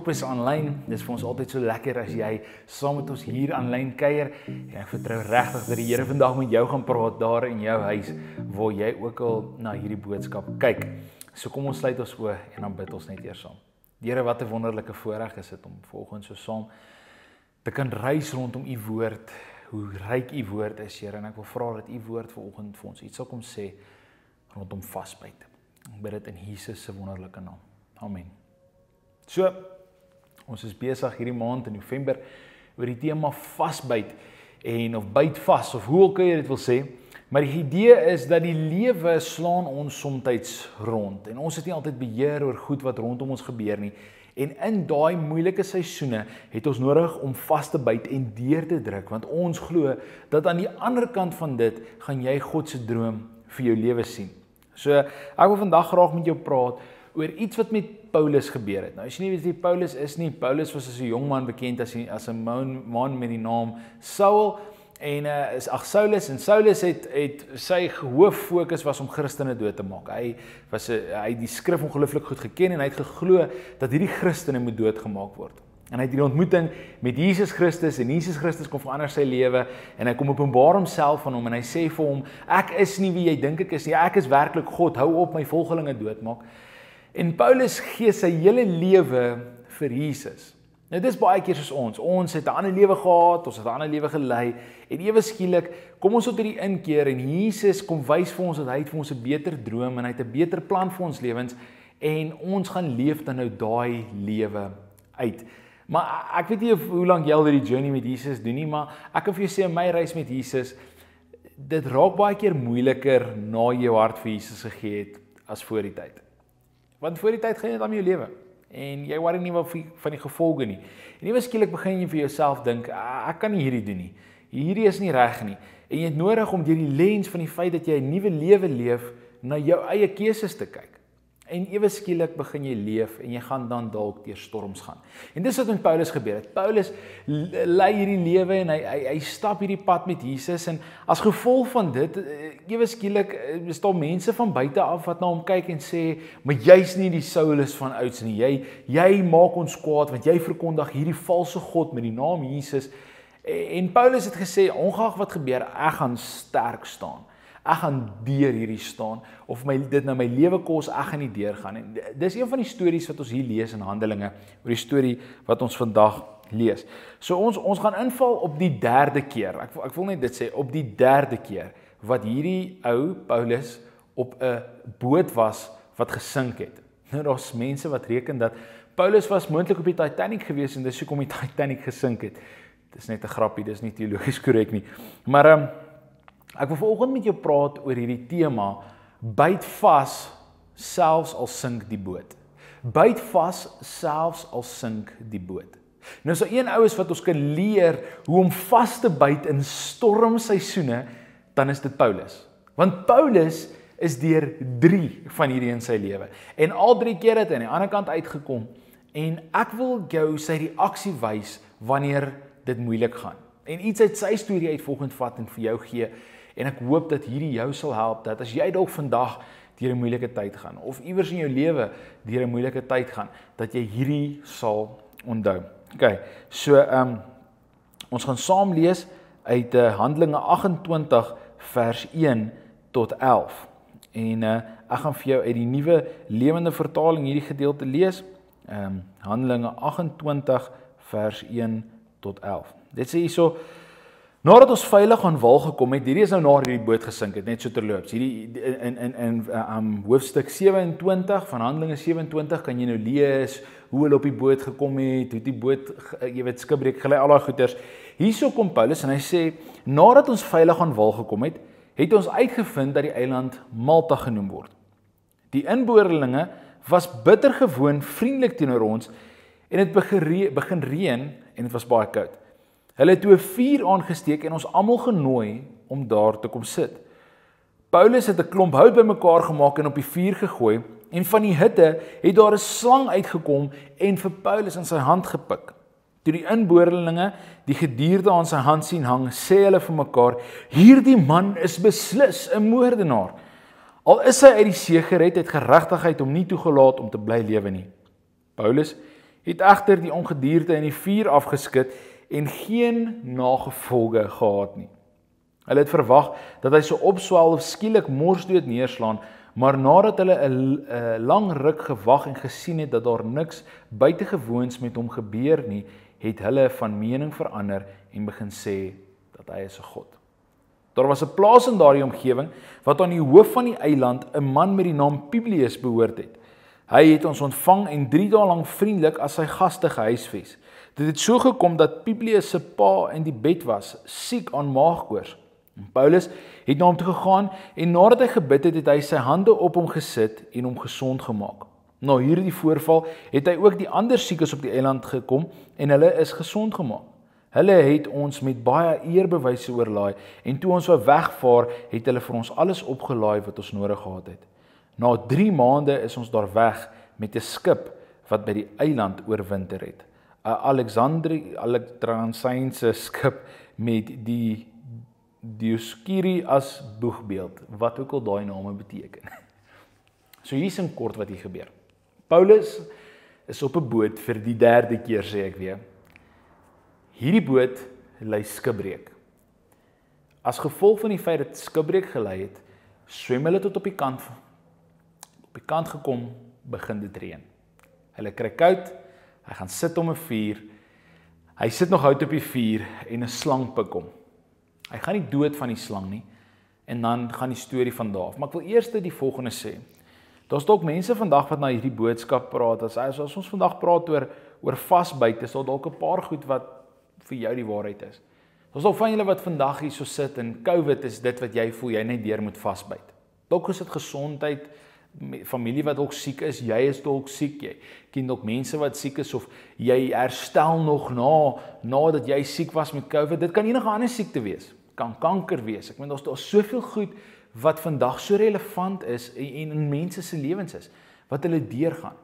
diens Corpus aanlyn. Dis vir ons altyd so lekker as jy saam met ons hier aanlyn kuier. En ek vertrou regtig dat die Here vandag met jou gaan praat daar in jou huis waar jy ook al na hierdie boodskap kyk. So kom ons sluit ons oë en dan bid ons net eers saam. Here, wat 'n wonderlike voorreg is dit om volgens so saam te kan reis rondom u woord. Hoe ryk u woord is, Here, en ek wil vra dat u woord vanoggend vir ons iets sal kom sê rondom vasbyt. Ek bid dit in Jesus se wonderlike naam. Amen. So ons is besig hierdie maand in November oor die tema vasbyt en of byt vas of hoe ook al jy dit wil sê. Maar die idee is dat die lewe slaan ons soms rond en ons het nie altyd beheer oor goed wat rondom ons gebeur nie. En in daai moeilike seisoene het ons nodig om vas te byt en deur te druk want ons glo dat aan die ander kant van dit gaan jy God se droom vir jou lewe sien. So ek wil vandag graag met jou praat oor iets wat met Paulus gebeur het. Nou as jy nie weet wie Paulus is nie, Paulus was as 'n jong man bekend as as 'n man met die naam Saul en uh, is ag Saulus en Saulus het het sy hoof fokus was om Christene dood te maak. Hy was 'n hy het die skrif ongelooflik goed geken en hy het geglo dat hierdie Christene moet doodgemaak word. En hy het hierdie ontmoeting met Jesus Christus en Jesus Christus kom verander sy lewe en hy kom openbaar homself aan hom en hy sê vir hom ek is nie wie jy dink ek is nie ek is werklik God hou op my volgelinge doodmaak. En Paulus gee sy hele lewe vir Jesus. Nou dis baie keer soos ons. Ons het 'n ander lewe gehad, ons het 'n ander lewe gelei en ewe skielik kom ons tot hierdie inkeer en Jesus kom wys vir ons dat hy het vir ons 'n beter droom en hy het 'n beter plan vir ons lewens en ons gaan leef dan nou daai lewe uit. Maar ek weet nie of hoe lank jy al hierdie journey met Jesus doen nie, maar ek kan vir jou sê my reis met Jesus dit raak baie keer moeiliker na jy jou hart vir Jesus gegee het as voor die tyd. Want voor die tyd gaan jy net aan jou lewe en jy worry nie van die gevolge nie. En nie skielik begin jy vir jouself dink, ek kan nie hierdie doen nie. Hierdie is nie reg nie. En jy het nodig om deur die lens van die feit dat jy 'n nuwe lewe leef na jou eie keuses te kyk. En ewe skielik begin jy leef en jy gaan dan dalk deur storms gaan. En dis wat met Paulus gebeur het. Paulus lei hierdie lewe en hy hy hy stap hierdie pad met Jesus en as gevolg van dit eh, ewe skielik eh, is daar mense van buite af wat na hom kyk en sê, "Maar jy's nie die Saulus van ouds nie. Jy jy maak ons kwaad want jy verkondig hierdie valse god met die naam Jesus." En Paulus het gesê, "Ongeag wat gebeur, ek gaan sterk staan." Ek gaan deur hierdie staan of my dit nou my lewe kos ek gaan nie deur gaan nie dis een van die stories wat ons hier lees in Handelinge oor die storie wat ons vandag lees. So ons ons gaan inval op die derde keer. Ek ek wil net dit sê op die derde keer wat hierdie ou Paulus op 'n boot was wat gesink het. Nou daar's mense wat reken dat Paulus was moontlik op die Titanic gewees en dis hoekom die Titanic gesink het. Dis net 'n grappie dis nie teologies korrek nie. Maar ehm um, Ek wil vanoggend met jou praat oor hierdie tema byt vas selfs al sink die boot. Byt vas selfs al sink die boot. Nou so een oues wat ons kan leer hoe om vas te byt in stormseisoene, dan is dit Paulus. Want Paulus is deur 3 van hierdie in sy lewe. En al 3 keer het hy aan die ander kant uitgekom en ek wil jou sy reaksie wys wanneer dit moeilik gaan. En iets uit sy storie uit volgend vat en vir jou gee En ek hoop dat hierdie jou sal help dat as jy dalk vandag deur 'n moeilike tyd gaan of iewers in jou lewe deur 'n moeilike tyd gaan, dat jy hierdie sal onthou. OK. So ehm um, ons gaan saam lees uit uh, Handelinge 28 vers 1 tot 11. En uh, ek gaan vir jou uit die nuwe lewende vertaling hierdie gedeelte lees. Ehm um, Handelinge 28 vers 1 tot 11. Dit sê hierso Nadat ons veilig aan wal gekom het, hierdie is nou na hierdie boot gesink het, net so terloops. Hierdie in in in um hoofstuk 27 van Handelinge 27 kan jy nou lees hoe hulle op die boot gekom het, hoe die boot jy weet skipbreek gelei al daai goeters. Hierso kom Paulus en hy sê nadat ons veilig aan wal gekom het, het ons uitgevind dat die eiland Malta genoem word. Die inboorlinge was bitter gewoon vriendelik teenoor ons en dit begin reën en dit was baie koud. Hulle het toe 'n vuur aangesteek en ons almal genooi om daar te kom sit. Paulus het 'n klomp hout bymekaar gemaak en op die vuur gegooi en van die hitte het daar 'n slang uitgekom en vir Paulus in sy hand gepik. Toe die inboorlinge die gedierde aan sy hand sien hang, sê hulle vir mekaar: "Hierdie man is beslis 'n moordenaar." Al is hy uit die see gered, het geregtigheid hom nie toegelaat om te bly lewe nie. Paulus het egter die ongedierte in die vuur afgeskit en geen nagevolge gehad nie. Hulle het verwag dat hy so opswel of skielik morsdood neerslaan, maar nadat hulle 'n lang ruk gewag en gesien het dat daar niks buitengewoons met hom gebeur nie, het hulle van mening verander en begin sê dat hy is 'n god. Daar was 'n plaas in daardie omgewing wat aan die hoof van die eiland 'n man met die naam Publius behoort het. Hy het ons ontvang en 3 dae lank vriendelik as sy gaste gehuisves. Dit het so gekom dat Publius se pa in die bed was, siek aan maagkoors. Paulus het na hom toe gegaan en nadat hy gebid het, het hy sy hande op hom gesit en hom gesond gemaak. Na hierdie voorval het hy ook die ander siekes op die eiland gekom en hulle is gesond gemaak. Hulle het ons met baie eerbewyse oorlaai en toe ons wou wegvaar, het hulle vir ons alles opgelaai wat ons nodig gehad het. Na 3 maande is ons daar weg met 'n skip wat by die eiland oorwinter het. 'n Alexandrie Alexandriense skip met die Dioskiri as boegbeeld, wat ook al daai name beteken. So hier's in kort wat hier gebeur. Paulus is op 'n boot vir die derde keer sê ek weer. Hierdie boot lê skibreek. As gevolg van die feit dat skibreek gelei het, swem hulle tot op die kant. Op die kant gekom, begin dit reën. Hulle kry koud, hy gaan sit om 'n vuur. Hy sit nog hout op die vuur en 'n slang pik hom. Hy gaan nie dood van die slang nie. En dan gaan die storie van daar af. Maar ek wil eers die volgende sê. Daar's dalk mense vandag wat na hierdie boodskap praat. As as, ons vandag praat oor oor vasbyt, is daar dalk 'n paar goed wat vir jou die waarheid is. Ons al van julle wat vandag hier so sit en COVID is dit wat jy voel jy net deur moet vasbyt. Dalk is dit gesondheid, familie wat ook siek is, jy is dalk siek, jy ken dalk mense wat siek is of jy herstel nog na nadat jy siek was met COVID. Dit kan enige ander siekte wees. Kan kanker wees. Ek meen daar's daar soveel goed wat vandag so relevant is en in mense se lewens is wat hulle deurgaan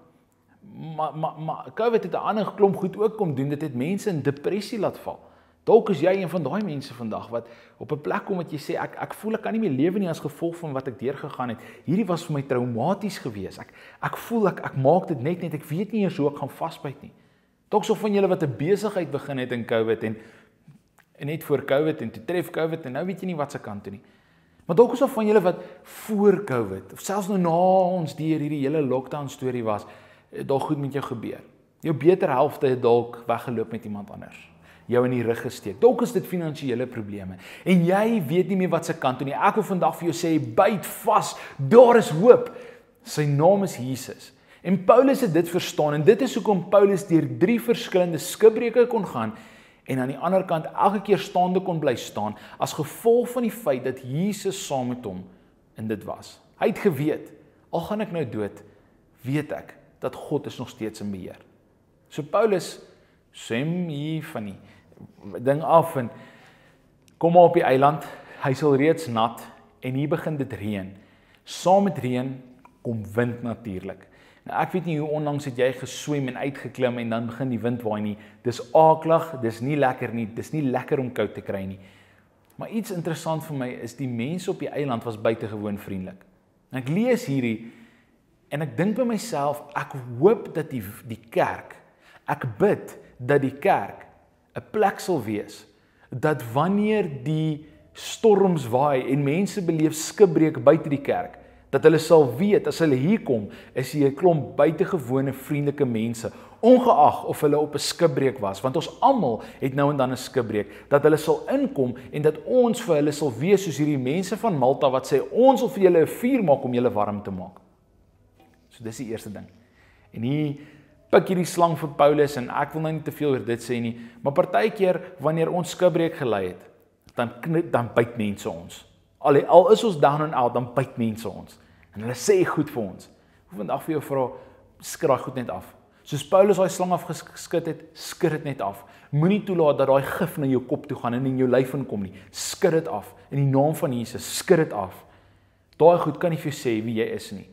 maar maar maar COVID het 'n ander klomp goed ook kom doen. Dit het mense in depressie laat val. Dalk is jy een van daai mense vandag wat op 'n plek kom wat jy sê ek ek voel ek kan nie meer lewe nie as gevolg van wat ek deurgegaan het. Hierdie was vir my traumaties geweest. Ek ek voel ek ek maak dit net net ek weet nie eers hoe ek gaan vasbyt nie. Dalk so van julle wat 'n besigheid begin het in COVID en en net voor COVID en toe tref COVID en nou weet jy nie wat se kant toe nie. Maar dalk is daar van julle wat voor COVID of selfs nou na ons deur hierdie hele lockdown storie was dalk goed met jou gebeur. Jou beter helfte het dalk weggeloop met iemand anders. Jou in die rug gesteek. Dalk is dit finansiële probleme en jy weet nie meer wat se kant toe nie. Ek wil vandag vir jou sê byt vas. Daar is hoop. Sy naam is Jesus. En Paulus het dit verstaan en dit is hoekom Paulus deur drie verskillende skipbreuke kon gaan en aan die ander kant elke keer staande kon bly staan as gevolg van die feit dat Jesus saam met hom in dit was. Hy het geweet, al gaan ek nou dood, weet ek dat God is nog steeds in beheer. So Paulus swem hier van die ding af en kom maar op die eiland. Hy sal reeds nat en hier begin dit reën. Saam met reën kom wind natuurlik. Nou ek weet nie hoe onlangs het jy geswem en uitgeklim en dan begin die wind waai nie. Dis aaklag, dis nie lekker nie. Dis nie lekker om koud te kry nie. Maar iets interessant vir my is die mense op die eiland was buitengewoon vriendelik. Ek lees hierdie En ek dink by myself, ek hoop dat die die kerk, ek bid dat die kerk 'n plek sal wees dat wanneer die storms waai en mense beleef skibreek buite die kerk, dat hulle sal weet as hulle hier kom, is hier 'n klomp buitengewone vriendelike mense, ongeag of hulle op 'n skibreek was, want ons almal het nou en dan 'n skibreek, dat hulle sal inkom en dat ons vir hulle sal wees soos hierdie mense van Malta wat sê ons wil vir julle 'n vuur maak om julle warm te maak. So dis die eerste ding. En hier pik hierdie slang vir Paulus en ek wil nou nie te veel oor dit sê nie, maar partykeer wanneer ons skibreek gelei het, dan knip, dan byt mense ons. Al al is ons down and out, dan byt mense ons. En hulle sê goed vir ons. Hoe vandag vir jou vra skraai goed net af. Soos Paulus daai slang afgeskit het, skud dit net af. Moenie toelaat dat daai gif na jou kop toe gaan en in jou lyf inkom nie. Skud dit af in die naam van Jesus. Skud dit af. Daai goed kan nie vir jou sê wie jy is nie.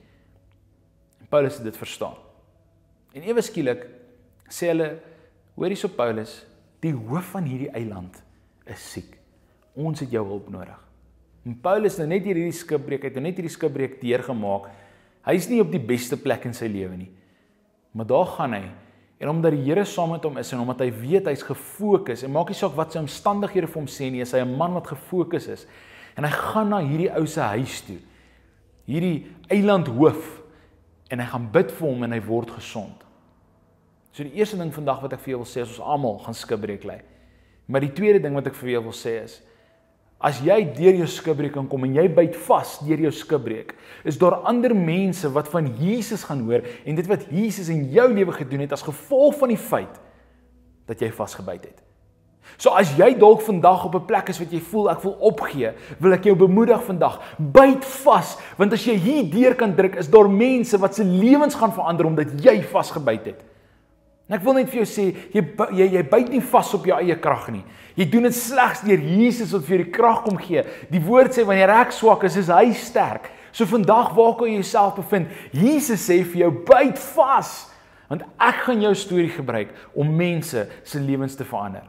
Paulus het dit verstaan. En ewe skielik sê hulle hoor hierso Paulus, die hoof van hierdie eiland is siek. Ons het jou hulp nodig. En Paulus nou net hierdie skipbreek, hy het nou net hierdie skipbreek deurgemaak. Hy's nie op die beste plek in sy lewe nie. Maar daar gaan hy. En omdat die Here saam met hom is en omdat hy weet hy's gefokus en maak nie saak wat sy omstandighede vir hom sê nie, is hy 'n man wat gefokus is. En hy gaan na hierdie ou se huis toe. Hierdie eilandhoof en hy gaan bid vir hom en hy word gesond. So die eerste ding vandag wat ek vir jou wil sê is ons almal gaan skibreek lê. Maar die tweede ding wat ek vir jou wil sê is as jy deur jou skibreek kan kom en jy byt vas deur jou skibreek, is daar ander mense wat van Jesus gaan hoor en dit wat Jesus in jou lewe gedoen het as gevolg van die feit dat jy vasgebyt het. So as jy dalk vandag op 'n plek is wat jy voel ek wil opgee, wil ek jou bemoedig vandag. Byt vas, want as jy hier deur kan druk, is daar mense wat se lewens gaan verander omdat jy vasgebyt het. En ek wil net vir jou sê, jy jy jy byt nie vas op jou eie krag nie. Jy doen dit slegs deur Jesus wat vir jou die krag kom gee. Die woord sê wanneer ek swak is, is hy sterk. So vandag waar kan jy jouself bevind? Jesus sê vir jou byt vas, want ek gaan jou storie gebruik om mense se lewens te verander.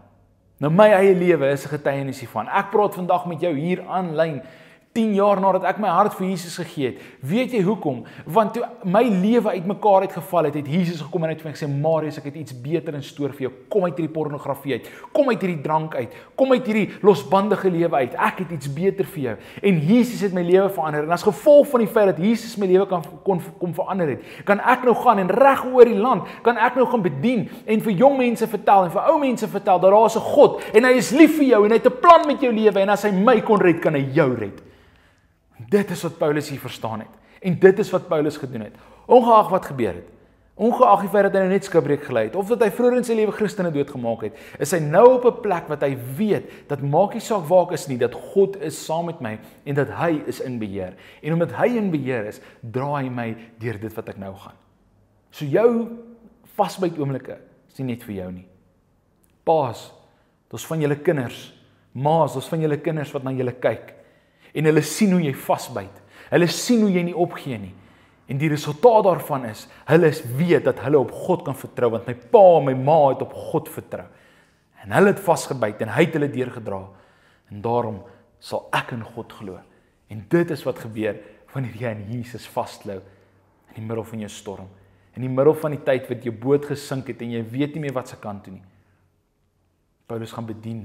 Nou my eie lewe is 'n getuienis hiervan. Ek praat vandag met jou hier aanlyn 10 jaar nadat ek my hart vir Jesus gegee het. Weet jy hoekom? Want toe my lewe uitmekaar uitgeval het, het Jesus gekom en het vir my gesê, "Marius, ek het iets beter in stoor vir jou. Kom uit hierdie pornografie uit. Kom uit hierdie drank uit. Kom uit hierdie losbandige lewe uit. Ek het iets beter vir jou." En Jesus het my lewe verander. En as gevolg van die feit dat Jesus my lewe kan kon kom verander het, kan ek nou gaan en reg oor die land, kan ek nou gaan bedien en vir jong mense vertel en vir ou mense vertel dat daar 'n God en hy is lief vir jou en hy het 'n plan met jou lewe en as hy my kon red, kan hy jou red. Dit is wat Paulus hier verstaan het. En dit is wat Paulus gedoen het. Ongeag wat gebeur het. Ongeag die feit dat hy nou net skibreek gelei het of dat hy vroeër in sy lewe Christene doodgemaak het, is hy nou op 'n plek wat hy weet dat maak nie saak waar ek is nie, dat God is saam met my en dat hy is in beheer. En omdat hy in beheer is, dra hy my deur dit wat ek nou gaan. So jou vasbyt oomblikke is nie net vir jou nie. Paas, dis van julle kinders. Maas, dis van julle kinders wat na julle kyk en hulle sien hoe jy vasbyt. Hulle sien hoe jy nie opgee nie. En die resultaat daarvan is hulle weet dat hulle op God kan vertrou want my pa en my ma het op God vertrou. En hulle het vasgebyt en hy het hulle deurgedra. En daarom sal ek in God glo. En dit is wat gebeur wanneer jy in Jesus vasklou in die middel van jou storm. In die middel van die tyd wat jou boot gesink het en jy weet nie meer wat se kant toe nie. Paulus gaan bedien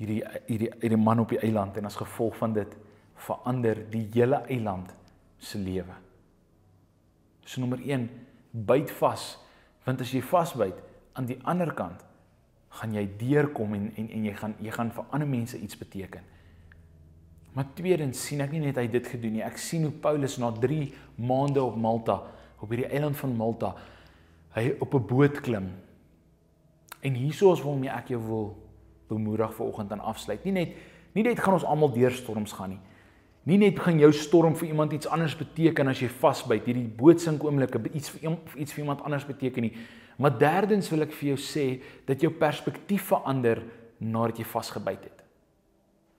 hierdie hierdie hierdie man op die eiland en as gevolg van dit verander die hele eiland se lewe. So nommer 1, byt vas, want as jy vasbyt aan die ander kant gaan jy deurkom en en en jy gaan jy gaan vir ander mense iets beteken. Maar tweedens sien ek nie net hy dit gedoen nie. Ek sien hoe Paulus na 3 maande op Malta, op hierdie eiland van Malta, hy op 'n boot klim. En hieso is waarmee ek jou wil bemoedig vanoggend aan afsluit. Nie net nie net gaan ons almal deur storms gaan nie. Nie net gaan jou storm vir iemand iets anders beteken as jy vasbyt, hierdie bootsink oomblikke iets vir iets vir iemand anders beteken nie. Maar derdens wil ek vir jou sê dat jou perspektief verander nadat jy vasgebyt het.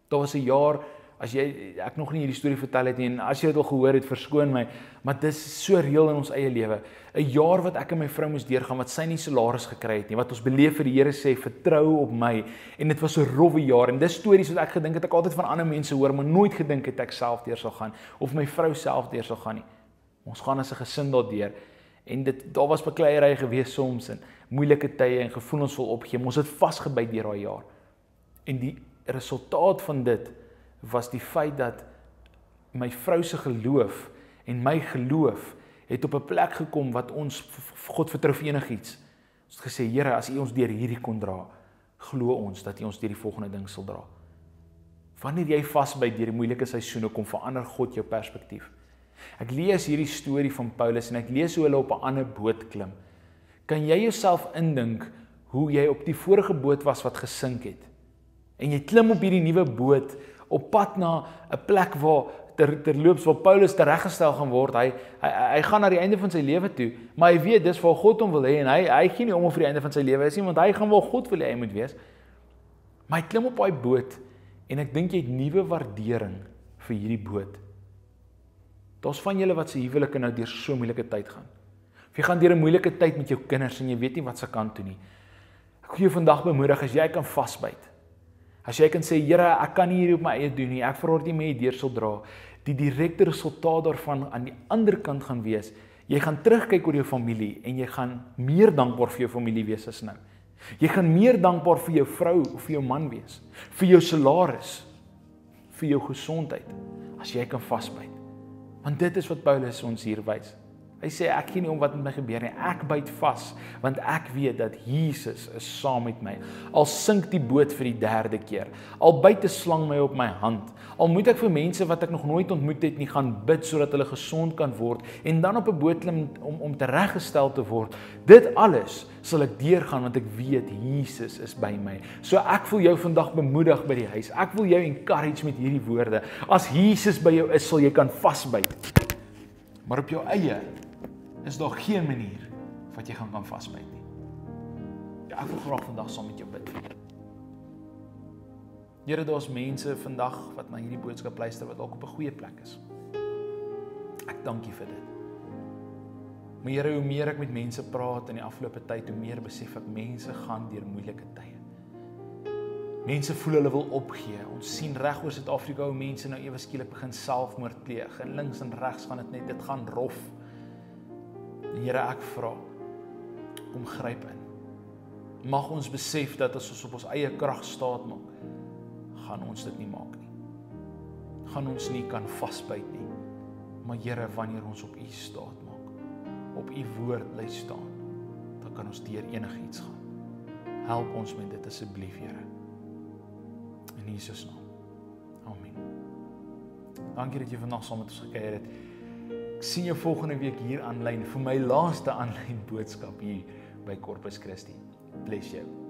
Daar was 'n jaar as jy ek nog nie hierdie storie vertel het nie en as jy dit al gehoor het, verskoon my, maar dis so reël in ons eie lewe. 'n Jaar wat ek en my vrou moes deurgaan wat sy nie salaris gekry het nie, wat ons beleef vir die Here sê vertrou op my en dit was 'n rowwe jaar en dis stories wat ek gedink het ek altyd van ander mense hoor, maar nooit gedink het ek self deur sal gaan of my vrou self deur sal gaan nie. Ons gaan as 'n gesin daardeur en dit daar was bekleierery gewees soms en moeilike tye en gevoelens vol opgee, ons het vasgebyt deur daai jaar. En die resultaat van dit was die feit dat my vrou se geloof en my geloof het op 'n plek gekom wat ons God vertrou vir enigiets. Ons het gesê Here, as U ons deur hierdie kon dra, glo ons dat U ons deur die volgende ding sal dra. Wanneer jy vasbyt deur die moeilike seisoene kom verander God jou perspektief. Ek lees hierdie storie van Paulus en ek lees hoe hulle op 'n ander boot klim. Kan jy jouself indink hoe jy op die vorige boot was wat gesink het? En jy klim op hierdie nuwe boot op pad na 'n plek waar ter terloops waar Paulus tereggestel gaan word. Hy, hy hy gaan na die einde van sy lewe toe, maar hy weet dis waar God hom wil hê en hy hy gee nie om vir die einde van sy lewe is nie, want hy gaan waar God wil hê hy moet wees. Maar hy klim op daai boot en ek dink jy het nuwe waardering vir hierdie boot. Daar's van julle wat se huwelike nou deur so 'n moeilike tyd gaan. Of jy gaan deur 'n moeilike tyd met jou kinders en jy weet nie wat se kant toe nie. Ek wil jou vandag bemoedig as jy kan vasbyt As jy kan sê Here, ek kan nie hier op my eie doen nie. Ek dat jy my deur sal dra. Die direkte resultaat daarvan aan die ander kant gaan wees, jy gaan terugkyk oor jou familie en jy gaan meer dankbaar vir jou familie wees as nou. Jy gaan meer dankbaar vir jou vrou of vir jou man wees, vir jou salaris, vir jou gesondheid as jy kan vasbyt. Want dit is wat Paulus ons hier wys. Hy sê ek gee nie om wat met my gebeur nie. Ek byt vas want ek weet dat Jesus is saam met my. Al sink die boot vir die derde keer, al byt 'n slang my op my hand, al moet ek vir mense wat ek nog nooit ontmoet het nie gaan bid sodat hulle gesond kan word en dan op 'n boot klim om om tereggestel te word. Dit alles sal ek deurgaan want ek weet Jesus is by my. So ek wil jou vandag bemoedig by die huis. Ek wil jou encourage met hierdie woorde. As Jesus by jou is, sal jy kan vasbyt. Maar op jou eie is daar geen manier wat jy gaan kan vasbyt nie. Ja, ek wil graag vandag saam met jou bid. Here, daar's mense vandag wat na hierdie boodskap luister wat dalk op 'n goeie plek is. Ek dank U vir dit. Maar Here, hoe meer ek met mense praat in die afgelope tyd, hoe meer besef ek mense gaan deur moeilike tye. Mense voel hulle wil opgee. Ons sien reg oor Suid-Afrika hoe mense nou ewe skielik begin selfmoord pleeg. En links en regs gaan dit net dit gaan rof. Here, ek vra kom gryp in. Mag ons besef dat as ons op ons eie krag staat maak, gaan ons dit nie maak nie. Gaan ons nie kan vasbyt nie. Maar Here, wanneer ons op U staat maak, op U woord bly staan, dan kan ons deur enigiets gaan. Help ons met dit asseblief, Here. In Jesus naam. Amen. Dankie dat jy vandag saam met ons gekuier het. Ek sien jou volgende week hier aanlyn vir my laaste aanlyn boodskap hier by Corpus Christi. Bless you.